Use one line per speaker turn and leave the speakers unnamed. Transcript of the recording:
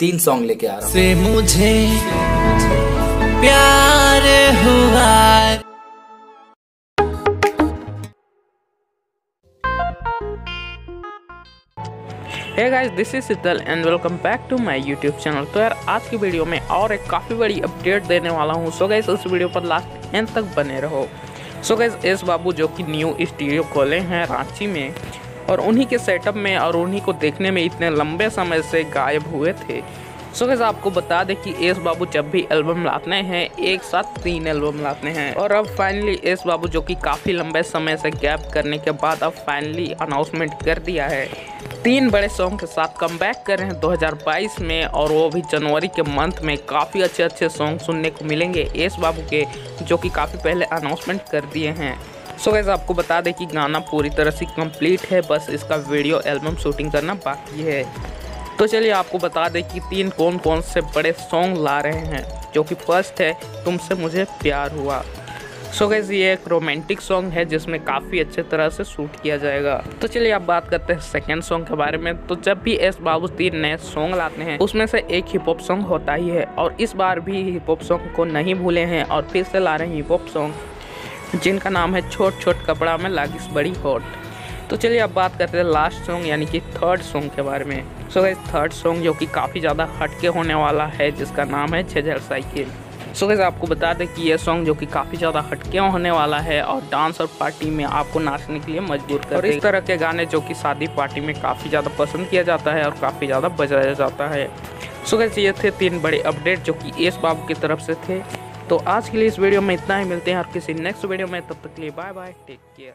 तीन सॉन्ग लेके आ रहा हूँ।
से मुझे प्यार हुआ।
Hey guys this is Sheetal and welcome back to my YouTube channel तो यार आज की वीडियो में और एक काफ़ी बड़ी अपडेट देने वाला हूँ। सो गाइस इस वीडियो पर लास्ट एंड तक बने रहो। सो गाइस एस बाबू जो कि न्यू स्टूडियो खोले हैं रांची में और उन्हीं के सेटअप में और उन्हीं को देखने में इतने लंबे समय से गायब हुए थे। सो गैस आपको बता दें कि एस बाबू जब भी एल्बम लाते हैं, एक साथ तीन एल्बम लाते हैं। और अब फाइनली एस बाबू जो कि काफ़ी लंबे समय से गैप करने के बाद अब फाइनली अनाउंसमेंट कर दिया है। तीन बड़े सॉन्ग के साथ कम बैक कर रहे हैं 2022 में और वो भी जनवरी के मंथ में काफ़ी अच्छे अच्छे सॉन्ग सुनने को मिलेंगे एस बाबू के, जो कि काफ़ी पहले अनाउंसमेंट कर दिए हैं। सो गैस आपको बता दें कि गाना पूरी तरह से कंप्लीट है, बस इसका वीडियो एल्बम शूटिंग करना बाकी है। तो चलिए आपको बता दें कि तीन कौन कौन से बड़े सॉन्ग ला रहे हैं, जो कि फ़र्स्ट है, तुमसे मुझे प्यार हुआ। सो so गैस ये एक रोमांटिक सॉन्ग है, जिसमें काफ़ी अच्छे तरह से शूट किया जाएगा। तो चलिए आप बात करते हैं सेकेंड सॉन्ग के बारे में। तो जब भी एस बाबू तीन नए सॉन्ग लाते हैं, उसमें से एक हिप हॉप सॉन्ग होता ही है, और इस बार भी हिप हॉप सॉन्ग को नहीं भूले हैं, और फिर से ला रहे हैं हिप हॉप सॉन्ग जिनका नाम है छोट छोट कपड़ा में लागिस बड़ी हॉट तो चलिए अब बात करते हैं लास्ट सॉन्ग यानी कि थर्ड सॉन्ग के बारे में। सो गैस थर्ड सॉन्ग जो कि काफ़ी ज़्यादा हटके होने वाला है जिसका नाम है छेझर साइकिल सो गैस आपको बता दें कि ये सॉन्ग जो कि काफ़ी ज़्यादा हटके होने वाला है और डांस और पार्टी में आपको नाचने के लिए मजबूर कर और इस तरह के गाने जो कि शादी पार्टी में काफ़ी ज़्यादा पसंद किया जाता है और काफ़ी ज़्यादा बजाया जाता है। सो गैस ये थे तीन बड़े अपडेट जो कि एस बाबू की तरफ़ से थे। तो आज के लिए इस वीडियो में इतना ही। मिलते हैं और किसी नेक्स्ट वीडियो में। तब तक के लिए बाय बाय टेक केयर